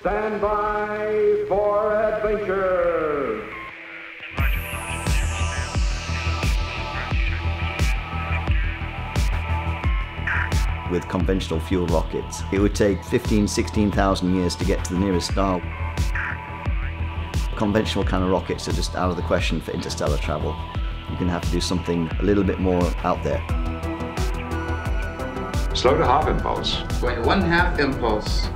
Stand by for adventure. With conventional fuel rockets, it would take 15, 16,000 years to get to the nearest star. Conventional kind of rockets are just out of the question for interstellar travel. You're going to have to do something a little bit more out there. Slow to half impulse. Wait, one half impulse.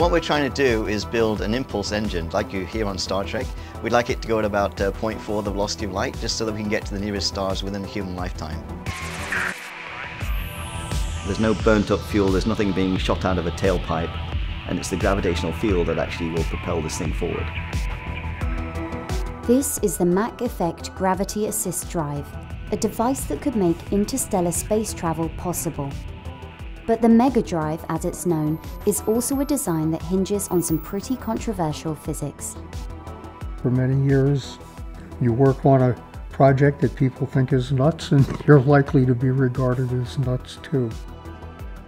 What we're trying to do is build an impulse engine like you hear on Star Trek. We'd like it to go at about uh, 0.4 the velocity of light, just so that we can get to the nearest stars within a human lifetime. There's no burnt up fuel, there's nothing being shot out of a tailpipe, and it's the gravitational field that actually will propel this thing forward. This is the Mach Effect Gravity Assist Drive, a device that could make interstellar space travel possible. But the Mega Drive, as it's known, is also a design that hinges on some pretty controversial physics. For many years, you work on a project that people think is nuts, and you're likely to be regarded as nuts too.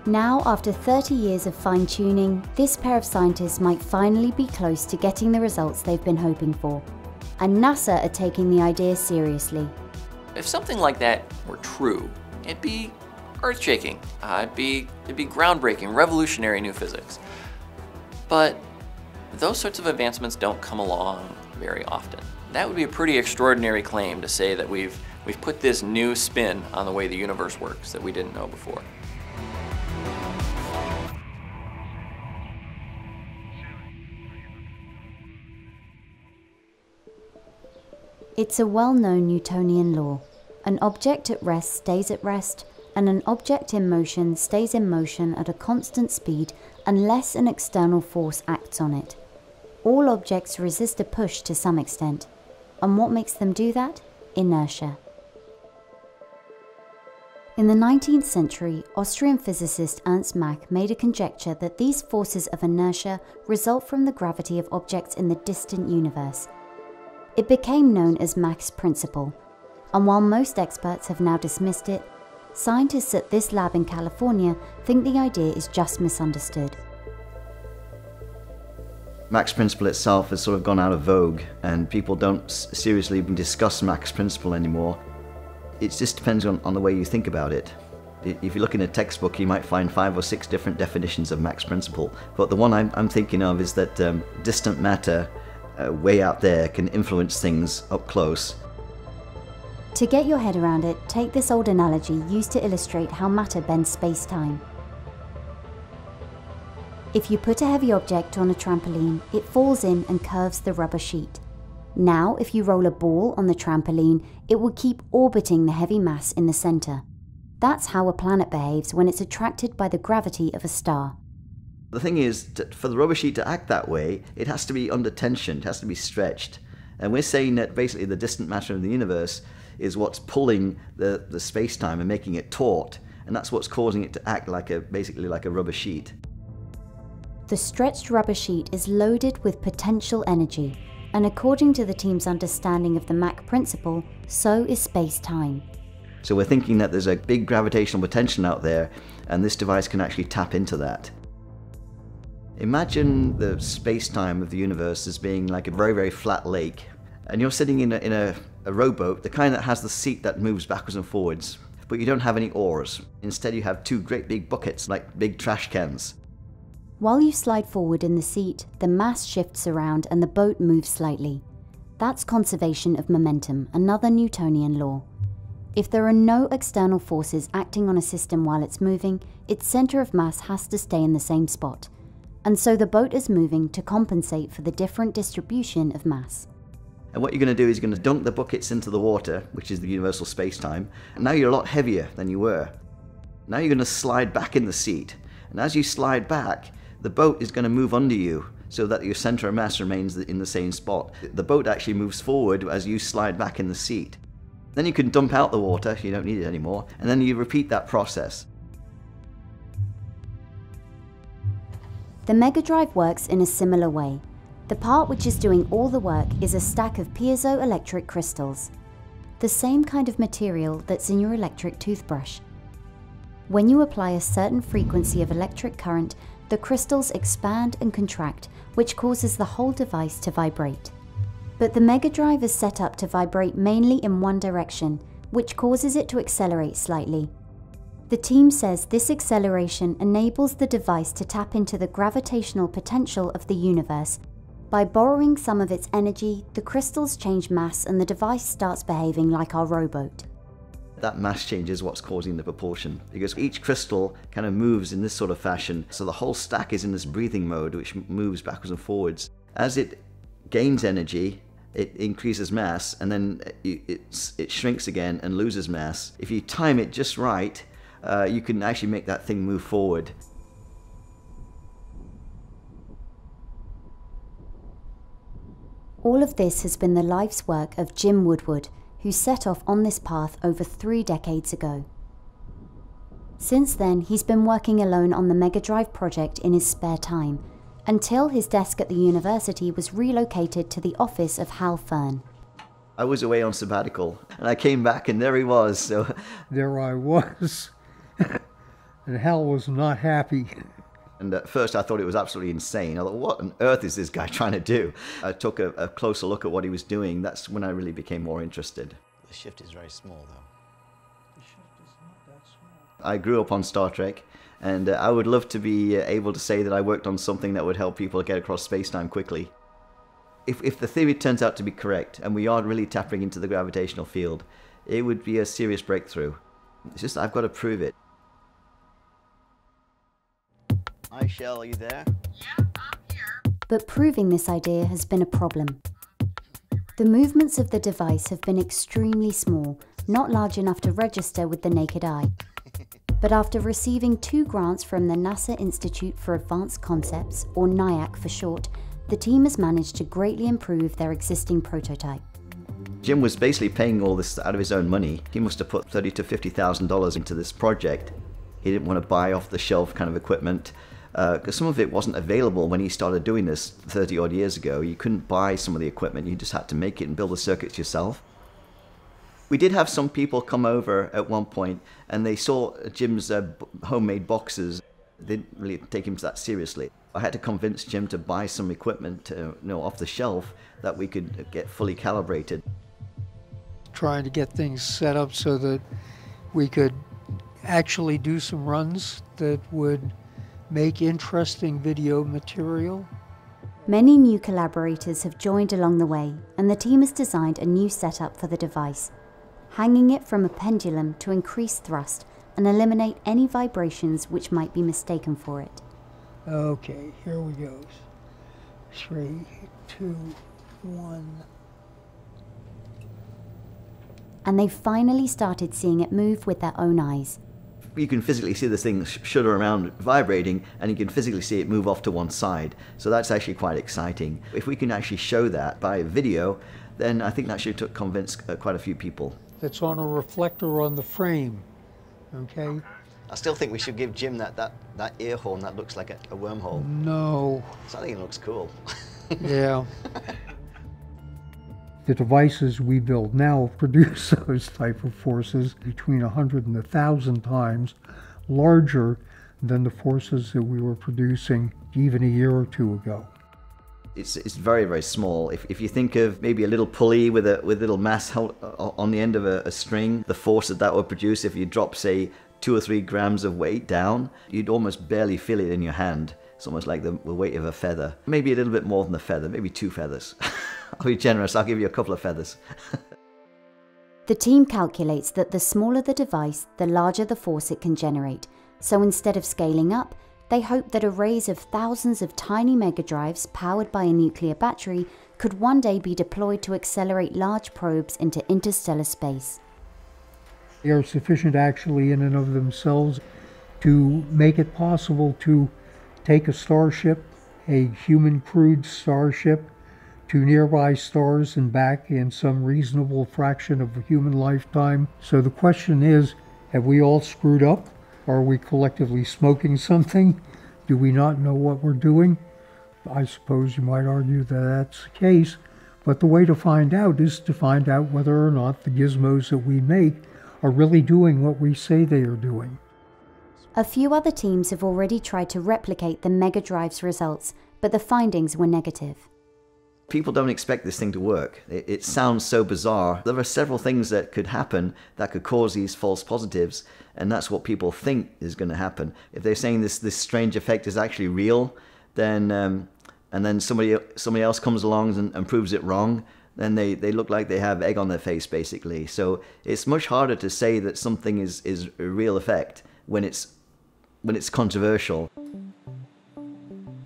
Now, after 30 years of fine tuning, this pair of scientists might finally be close to getting the results they've been hoping for. And NASA are taking the idea seriously. If something like that were true, it'd be earth-shaking. Uh, it'd be it'd be groundbreaking, revolutionary new physics. But those sorts of advancements don't come along very often. That would be a pretty extraordinary claim to say that we've we've put this new spin on the way the universe works that we didn't know before. It's a well-known Newtonian law. An object at rest stays at rest, and an object in motion stays in motion at a constant speed unless an external force acts on it. All objects resist a push to some extent. And what makes them do that? Inertia. In the 19th century, Austrian physicist Ernst Mach made a conjecture that these forces of inertia result from the gravity of objects in the distant universe. It became known as Mach's principle, and while most experts have now dismissed it, scientists at this lab in California think the idea is just misunderstood. Mach's principle itself has sort of gone out of vogue, and people don't seriously even discuss Mach's principle anymore. It just depends on, on the way you think about it. If you look in a textbook, you might find five or six different definitions of Mach's principle. But the one I'm, I'm thinking of is that um, distant matter uh, way out there can influence things up close. To get your head around it, take this old analogy used to illustrate how matter bends space-time. If you put a heavy object on a trampoline, it falls in and curves the rubber sheet. Now, if you roll a ball on the trampoline, it will keep orbiting the heavy mass in the center. That's how a planet behaves when it's attracted by the gravity of a star. The thing is, for the rubber sheet to act that way, it has to be under tension, it has to be stretched. And we're saying that basically the distant matter of the universe is what's pulling the, the space-time and making it taut, and that's what's causing it to act like a basically like a rubber sheet. The stretched rubber sheet is loaded with potential energy, and according to the team's understanding of the Mach principle, so is space-time. So we're thinking that there's a big gravitational potential out there, and this device can actually tap into that. Imagine the space-time of the universe as being like a very, very flat lake, and you're sitting in a, in a, a rowboat, the kind that has the seat that moves backwards and forwards, but you don't have any oars. Instead, you have two great big buckets, like big trash cans. While you slide forward in the seat, the mass shifts around and the boat moves slightly. That's conservation of momentum, another Newtonian law. If there are no external forces acting on a system while it's moving, its center of mass has to stay in the same spot. And so the boat is moving to compensate for the different distribution of mass. And what you're going to do is you're going to dunk the buckets into the water, which is the universal space-time. And now you're a lot heavier than you were. Now you're going to slide back in the seat. And as you slide back, the boat is going to move under you so that your center of mass remains in the same spot. The boat actually moves forward as you slide back in the seat. Then you can dump out the water, you don't need it anymore, and then you repeat that process. The Mega Drive works in a similar way. The part which is doing all the work is a stack of piezoelectric crystals, the same kind of material that's in your electric toothbrush. When you apply a certain frequency of electric current, the crystals expand and contract, which causes the whole device to vibrate. But the Mega Drive is set up to vibrate mainly in one direction, which causes it to accelerate slightly. The team says this acceleration enables the device to tap into the gravitational potential of the universe. By borrowing some of its energy, the crystals change mass and the device starts behaving like our rowboat. That mass change is what's causing the propulsion because each crystal kind of moves in this sort of fashion. So the whole stack is in this breathing mode, which moves backwards and forwards. As it gains energy, it increases mass and then it, it shrinks again and loses mass. If you time it just right, uh, you can actually make that thing move forward. All of this has been the life's work of Jim Woodward, who set off on this path over three decades ago. Since then, he's been working alone on the Mega Drive project in his spare time, until his desk at the university was relocated to the office of Hal Fearn. I was away on sabbatical, and I came back, and there he was. So there I was, and Hal was not happy. And at first, I thought it was absolutely insane. I thought, what on earth is this guy trying to do? I took a, a closer look at what he was doing. That's when I really became more interested. The shift is very small, though. The shift is not that small. I grew up on Star Trek, and uh, I would love to be uh, able to say that I worked on something that would help people get across space-time quickly. If, if the theory turns out to be correct, and we are really tapping into the gravitational field, it would be a serious breakthrough. It's just I've got to prove it. Hi, Shell, are you there? Yeah, I'm here. But proving this idea has been a problem. The movements of the device have been extremely small, not large enough to register with the naked eye. But after receiving two grants from the NASA Institute for Advanced Concepts, or NIAC for short, the team has managed to greatly improve their existing prototype. Jim was basically paying all this out of his own money. He must have put thirty to fifty thousand dollars into this project. He didn't want to buy off the shelf kind of equipment because uh, some of it wasn't available when he started doing this 30 odd years ago. You couldn't buy some of the equipment, you just had to make it and build the circuits yourself. We did have some people come over at one point and they saw Jim's uh, homemade boxes. They didn't really take him that seriously. I had to convince Jim to buy some equipment to, you know, off the shelf that we could get fully calibrated. Trying to get things set up so that we could actually do some runs that would make interesting video material. Many new collaborators have joined along the way, and the team has designed a new setup for the device, hanging it from a pendulum to increase thrust and eliminate any vibrations which might be mistaken for it. Okay, here we go. Three, two, one. And they finally started seeing it move with their own eyes you can physically see this thing shudder around vibrating and you can physically see it move off to one side. So that's actually quite exciting. If we can actually show that by video, then I think that should convince uh, quite a few people. It's on a reflector on the frame, okay? I still think we should give Jim that, that, that ear horn that looks like a, a wormhole. No. So I think it looks cool. yeah. The devices we build now produce those type of forces between 100 and 1,000 times larger than the forces that we were producing even a year or two ago. It's, it's very, very small. If, if you think of maybe a little pulley with a with a little mass on the end of a, a string, the force that that would produce if you drop, say, two or three grams of weight down, you'd almost barely feel it in your hand. It's almost like the, the weight of a feather. Maybe a little bit more than a feather, maybe two feathers. I'll be generous, I'll give you a couple of feathers. the team calculates that the smaller the device, the larger the force it can generate. So instead of scaling up, they hope that arrays of thousands of tiny megadrives powered by a nuclear battery could one day be deployed to accelerate large probes into interstellar space. They are sufficient actually in and of themselves to make it possible to take a starship, a human crewed starship, to nearby stars and back in some reasonable fraction of a human lifetime. So the question is have we all screwed up? Are we collectively smoking something? Do we not know what we're doing? I suppose you might argue that that's the case, but the way to find out is to find out whether or not the gizmos that we make are really doing what we say they are doing. A few other teams have already tried to replicate the Mega Drive's results, but the findings were negative. People don't expect this thing to work. It, it, sounds so bizarre. There are several things that could happen that could cause these false positives, and that's what people think is going to happen. If they're saying this this strange effect is actually real, then um, and then somebody somebody else comes along and, and proves it wrong, then they, they look like they have egg on their face basically. So it's much harder to say that something is, is a real effect when it's when it's controversial.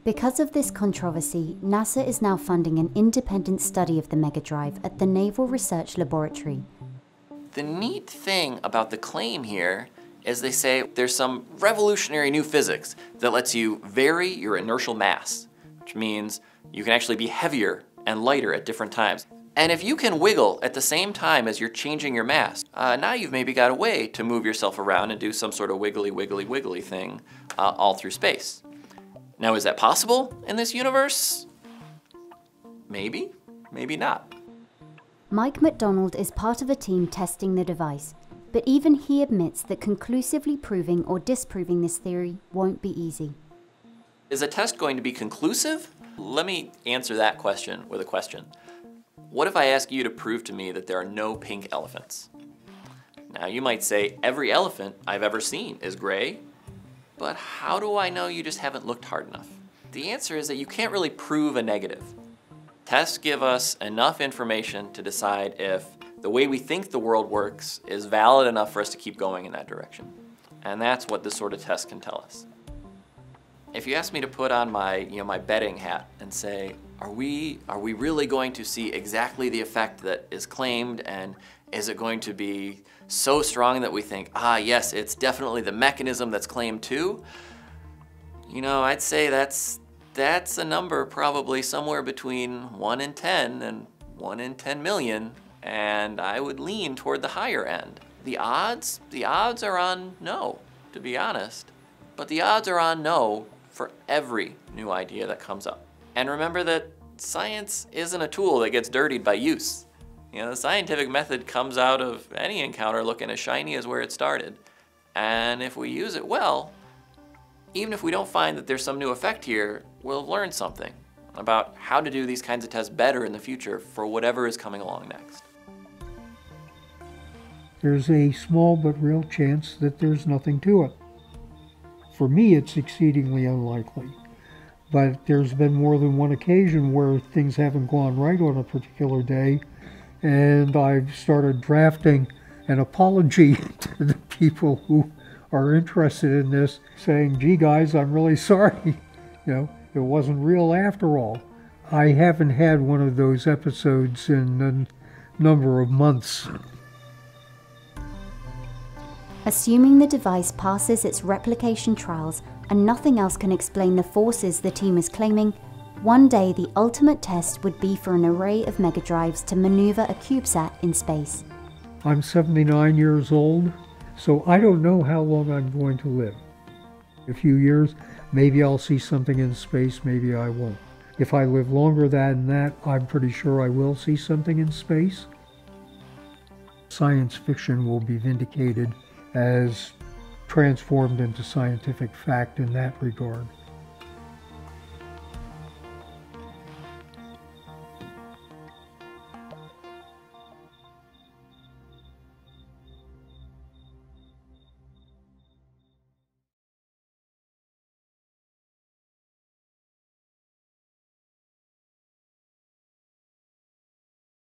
Because of this controversy, NASA is now funding an independent study of the megadrive at the Naval Research Laboratory. The neat thing about the claim here is they say there's some revolutionary new physics that lets you vary your inertial mass, which means you can actually be heavier and lighter at different times. And if you can wiggle at the same time as you're changing your mass, uh, now you've maybe got a way to move yourself around and do some sort of wiggly, wiggly, wiggly thing uh, all through space. Now, is that possible in this universe? Maybe, maybe not. Mike McDonald is part of a team testing the device, but even he admits that conclusively proving or disproving this theory won't be easy. Is a test going to be conclusive? Let me answer that question with a question. What if I ask you to prove to me that there are no pink elephants? Now you might say, every elephant I've ever seen is gray, but how do I know you just haven't looked hard enough? The answer is that you can't really prove a negative. Tests give us enough information to decide if the way we think the world works is valid enough for us to keep going in that direction. And that's what this sort of test can tell us. If you ask me to put on my, you know, my betting hat and say, are we, are we really going to see exactly the effect that is claimed and is it going to be so strong that we think, ah yes, it's definitely the mechanism that's claimed too? You know, I'd say that's, that's a number probably somewhere between 1 in 10 and 1 in 10 million, and I would lean toward the higher end. The odds, the odds are on no, to be honest. But the odds are on no for every new idea that comes up. And remember that science isn't a tool that gets dirtied by use. You know, the scientific method comes out of any encounter looking as shiny as where it started. And if we use it well, even if we don't find that there's some new effect here, we'll learn something about how to do these kinds of tests better in the future for whatever is coming along next. There's a small but real chance that there's nothing to it. For me, it's exceedingly unlikely. But there's been more than one occasion where things haven't gone right on a particular day, and I've started drafting an apology to the people who are interested in this, saying, gee, guys, I'm really sorry. You know, it wasn't real after all. I haven't had one of those episodes in a number of months. Assuming the device passes its replication trials and nothing else can explain the forces the team is claiming, one day the ultimate test would be for an array of megadrives to maneuver a CubeSat in space. I'm 79 years old, so I don't know how long I'm going to live. A few years, maybe I'll see something in space, maybe I won't. If I live longer than that, I'm pretty sure I will see something in space. Science fiction will be vindicated as transformed into scientific fact in that regard.